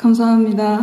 감사합니다.